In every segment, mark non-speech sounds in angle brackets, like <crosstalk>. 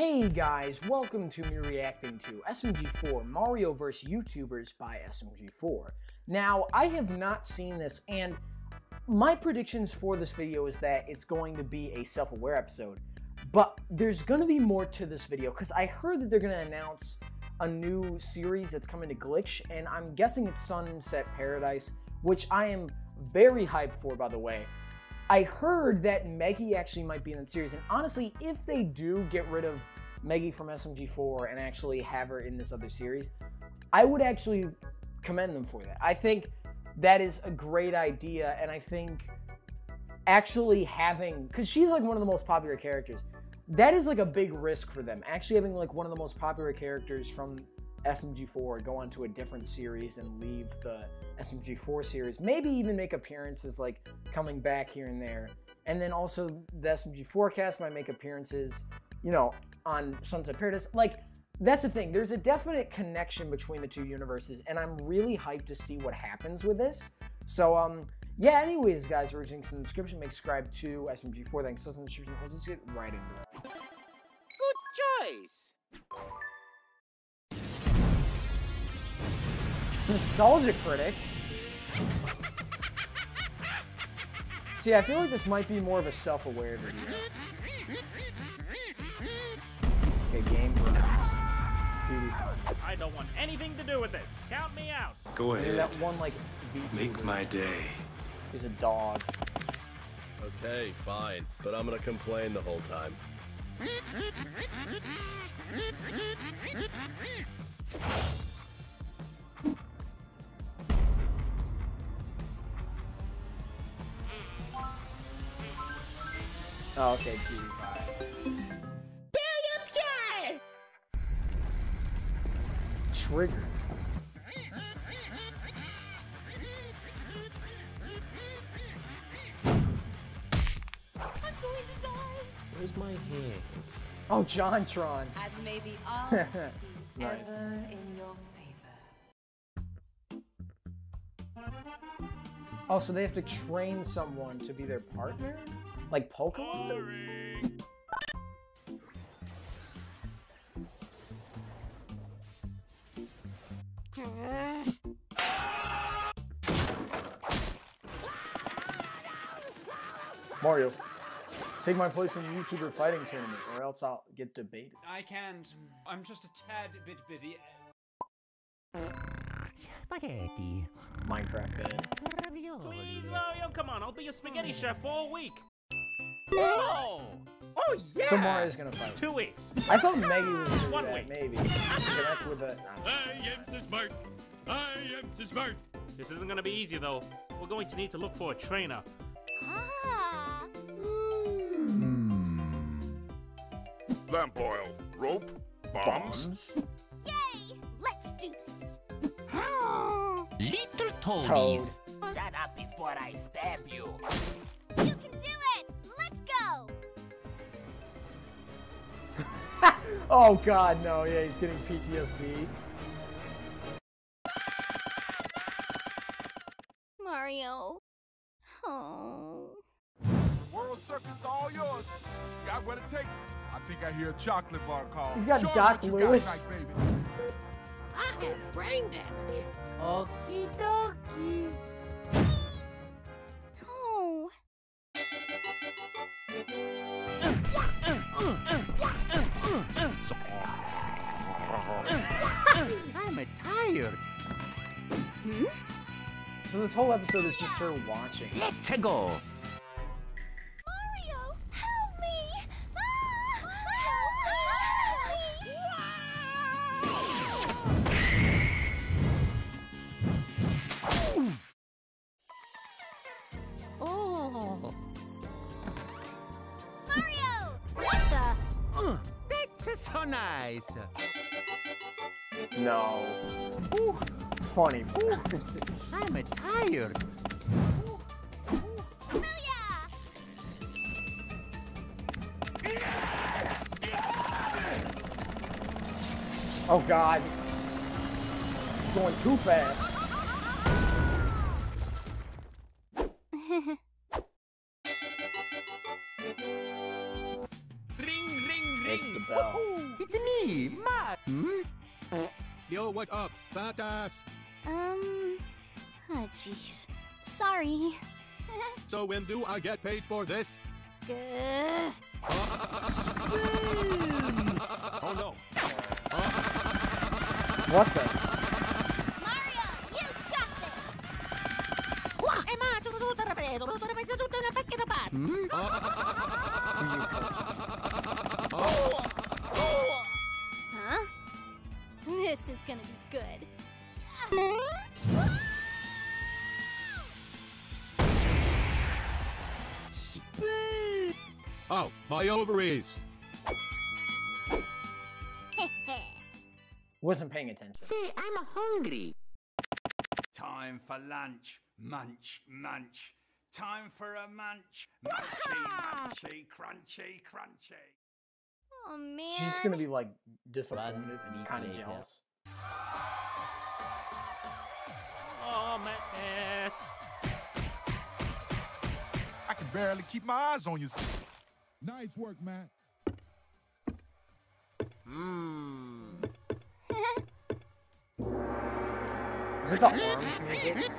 Hey guys, welcome to me reacting to SMG4 Mario vs. YouTubers by SMG4. Now, I have not seen this, and my predictions for this video is that it's going to be a self-aware episode, but there's going to be more to this video, because I heard that they're going to announce a new series that's coming to Glitch, and I'm guessing it's Sunset Paradise, which I am very hyped for, by the way. I heard that Meggy actually might be in the series, and honestly, if they do get rid of Meggy from SMG4 and actually have her in this other series, I would actually commend them for that. I think that is a great idea, and I think actually having, because she's like one of the most popular characters, that is like a big risk for them. Actually having like one of the most popular characters from SMG4 go on to a different series and leave the SMG4 series. Maybe even make appearances like coming back here and there. And then also the SMG4 cast might make appearances, you know, on Sunset Paradise. Like, that's the thing. There's a definite connection between the two universes, and I'm really hyped to see what happens with this. So, um, yeah, anyways, guys, links in the description. Make subscribe to SMG4. Thanks so much in the description. Let's get right into it. Good choice. Nostalgia critic. <laughs> See, I feel like this might be more of a self-aware video. I don't want anything to do with this. Count me out. Go ahead. that one like V2 Make my day. is a dog. Okay, fine, but I'm gonna complain the whole time. Oh, okay, PewDiePie. Trigger. Where's my hands? Oh, JonTron. <laughs> as may be all <laughs> be Nice. ever in your favor. Oh, so they have to train someone to be their partner? Like Pokemon? Boring. Mario, take my place in the YouTuber fighting tournament, or else I'll get debated. I can't. I'm just a tad bit busy. Spaghetti. Minecraft bed. Ravioli. Please, Mario, come on. I'll be a spaghetti mm. chef all week. Oh! Oh yeah! So Mario's gonna fight. Two weeks. I thought Meggy was gonna do One that, week. maybe. To connect with the. <laughs> I am the smart. I am the smart. This isn't gonna be easy though. We're going to need to look for a trainer. Lamp oil, rope, bombs. Bombs? <laughs> Yay! Let's do this. <gasps> Little Toad. Shut up before I stab you. You can do it! Let's go! <laughs> Oh god, no, yeah, he's getting PTSD. Mario. Oh. World circuit's all yours. Got what it takes. I think I hear a chocolate bar call. He's got Show 'em Doc Lewis. Got tonight, baby. I have brain damage. Okie dokie. Oh. I'm tired. So this whole episode is just her watching. Let's go. Oh. Mario! What the? Uh, that's so nice. No. Ooh, it's funny. Ooh, it's, I'm tired. Booyah! oh god. It's going too fast. Ring, ring, the bell. It's me, Matt. Hmm? Yo, what up, fat ass? Um. Oh, jeez. Sorry. <laughs> So when do I get paid for this? <laughs> Oh no. What the? Mario, you got this! Hmm? <laughs> gonna be good. Oh, my ovaries. <laughs> Wasn't paying attention. Hey, I'm hungry. Time for lunch. Munch, munch. Time for a munch. <laughs> Munchy, munchy, crunchy, crunchy. oh man. She's just gonna be like disappointed, and kind of Nico. jealous. Oh, mess. I can barely keep my eyes on you. Nice work, man. Is it the hmm. arms music?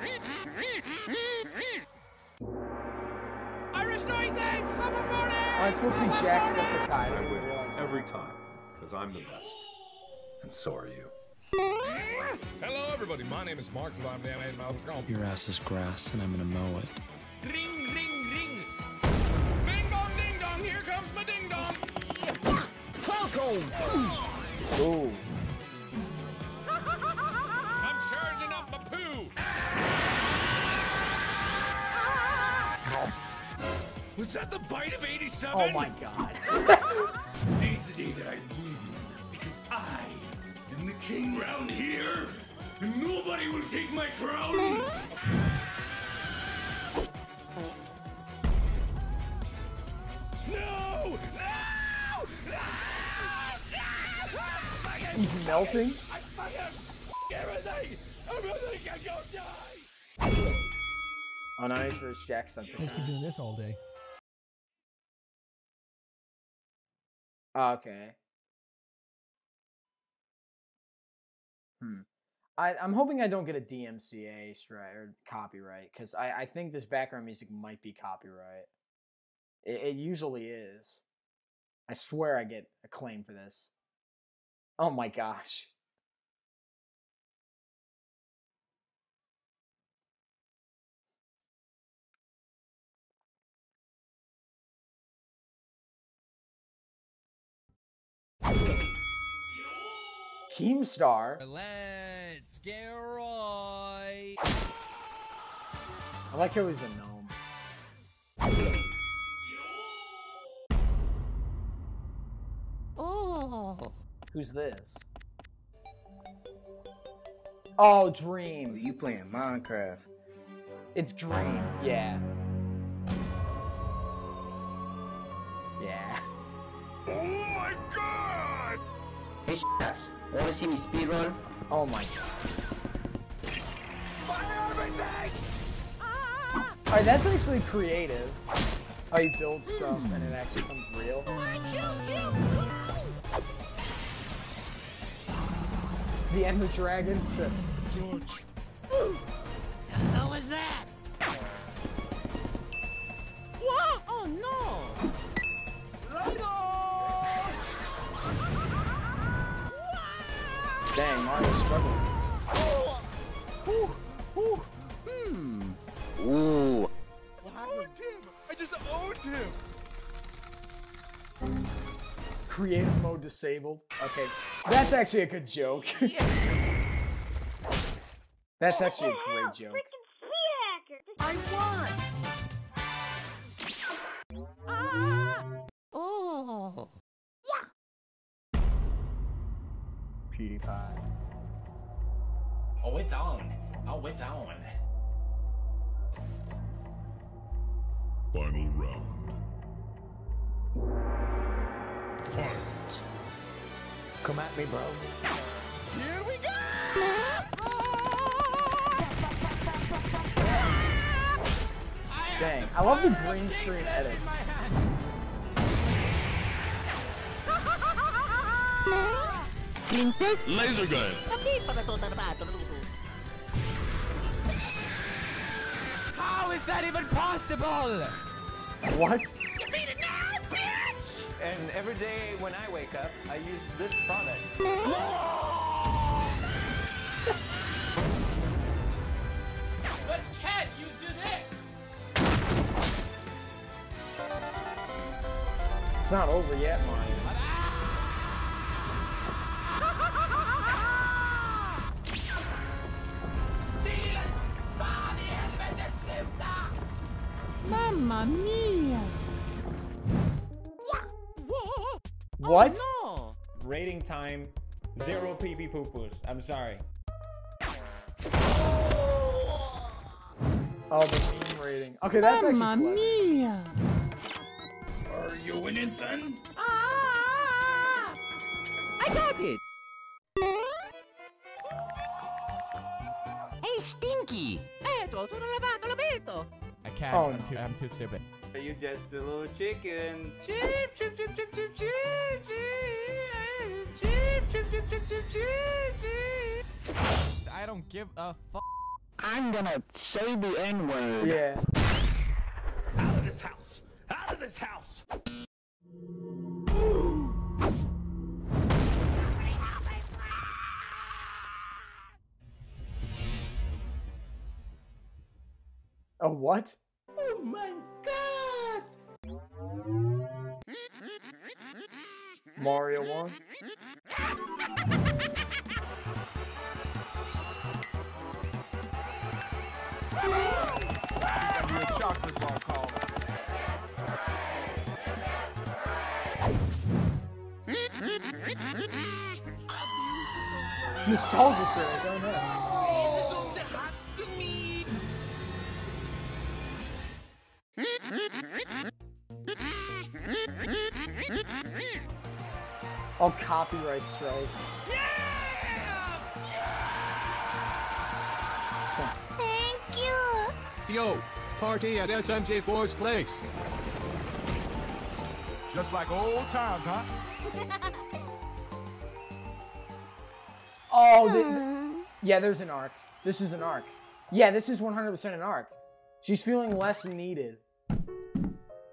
Irish noises! Top of morning! Oh, it's supposed to be Jacksepticeye. I didn't realize. Every time, because I'm the best. And so are you. Hello, everybody. My name is Mark from I'm Damn Animal From. Your ass is grass, and I'm gonna mow it. Ring, ring, ring. Bing dong, ding dong. Here comes my ding dong. Ooh. I'm charging up my poo. Was that the bite of 87? Oh my god. Today's the day that I king round here. Nobody will take my crown. No! No! He's melting. Everything! Everything can go die! Oh, nice for his Jacksepticeye. Let's keep doing this all day. Ah, okay. Hmm. I, I'm hoping I don't get a DMCA strike or copyright because I, I think this background music might be copyright. It, it usually is. I swear I get a claim for this. Oh my gosh. Keemstar. Let's get right. I like how he's a gnome. Oh. Who's this? Oh, Dream. You playing Minecraft? It's Dream. Yeah. Yeah. Oh my god! Hey, ass. Wanna see me speedrun? Oh my god. Alright, that's actually creative. Oh, you build hmm. stuff and it actually comes real. The Ender Dragon. To... George. The hell was that? Dang, Mario's struggling. Hmm. Ooh. Owned him. I just owned him. Creative mode disabled. Okay, that's actually a good joke. <laughs> that's actually a great joke. PewDiePie. Oh, it's on. Oh, it's on. Final round. Fight. Come at me, bro. Here we go. Dang, I love the green screen edits. <laughs> princess? Laser gun. How is that even possible? What? You beat it now, bitch! And every day when I wake up, I use this product. <laughs> But can you do this? It's not over yet, Mario. Mamma mia! What? No! Rating time, zero pee pee poo poos. I'm sorry. Oh, the meme rating. Okay, that's actually Mamma clever. mia! Are you winning, son? Ah! I got it! Hey, Stinky! Eto, sono lavato, l'abito! I can't. Oh, I'm, no. too, I'm too stupid. Are you just a little chicken? Chip, chip, chip, chip, chip, chip, chip, chip, chip, chip, chip, chip, chip. I don't give a fuck. I'm gonna say the N-word. Yeah. Out of this house! Out of this house! A what? Oh my god! Mario one? I hear a chocolate bar calling. Nostalgic there, I don't know. All copyright strikes. Yeah! Thank you. Yo, party at SMG4's place. Just like old times, huh? <laughs> Oh, the, the- yeah, there's an arc. This is an arc. Yeah, this is 100% an arc. She's feeling less needed.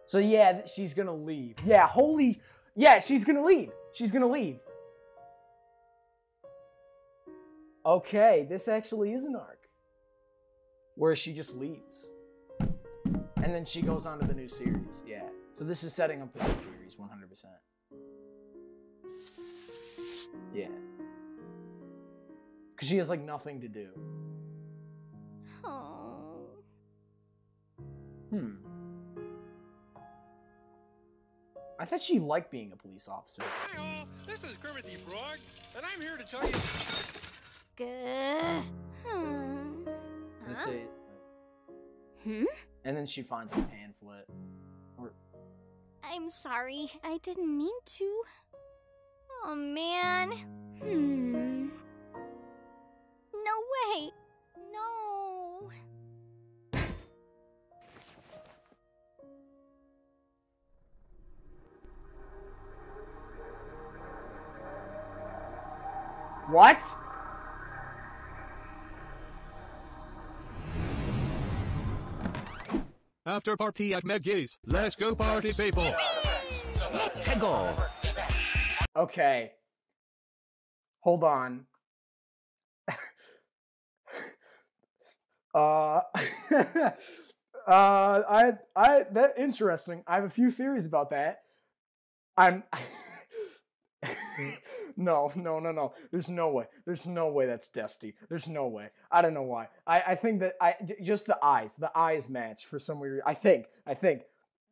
So yeah, she's gonna leave. Yeah, holy, yeah, she's gonna leave. She's gonna leave. Okay, this actually is an arc. Where she just leaves. And then she goes on to the new series, yeah. So this is setting up the new series, 100%. Yeah. Because she has like nothing to do. Oh. Hmm. I thought she liked being a police officer. Hi all, this is Kermit the Frog, and I'm here to tell you. Good. Hmm. Let's Huh? say, Hmm? and then she finds the pamphlet. Or I'm sorry. I didn't mean to. Oh man. Hmm. What? After party at Meggy's. Let's go party, people. Let's go! Okay. Hold on. uh, <laughs> uh, I, I, that interesting. I have a few theories about that. I'm. <laughs> no, no, no, no. There's no way. There's no way that's Dusty. There's no way. I don't know why. I, I think that I j- just the eyes. The eyes match for some weird. I think. I think.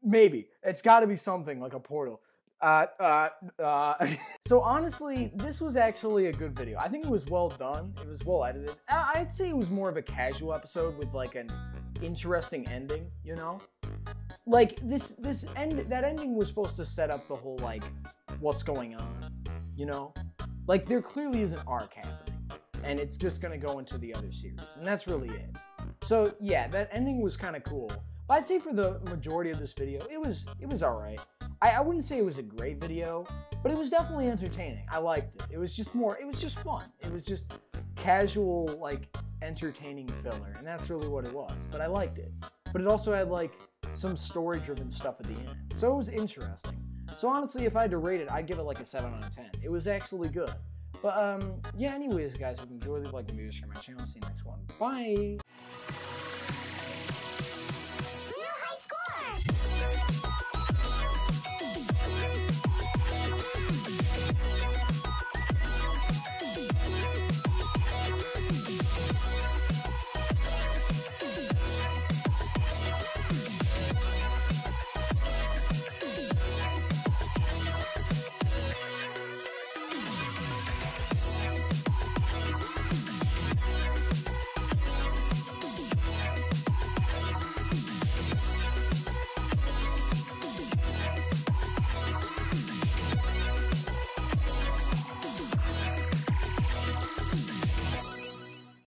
Maybe it's got to be something like a portal. Uh, uh, uh. <laughs> so honestly, this was actually a good video. I think it was well done. It was well edited. I- I'd say it was more of a casual episode with like an interesting ending. You know, like this this end that ending was supposed to set up the whole like what's going on. You know, like there clearly is an arc happening, and it's just gonna go into the other series, and that's really it. So yeah, that ending was kind of cool. But I'd say for the majority of this video, it was it was all right. I, I wouldn't say it was a great video, but it was definitely entertaining. I liked it. It was just more, it was just fun. It was just casual, like, entertaining filler, and that's really what it was. But I liked it. But it also had, like, some story driven stuff at the end. So it was interesting. So honestly, if I had to rate it, I'd give it like a 7 out of 10. It was actually good. But um, yeah, anyways, guys, if you enjoyed, leave like and maybe share my channel. See you next one. Bye!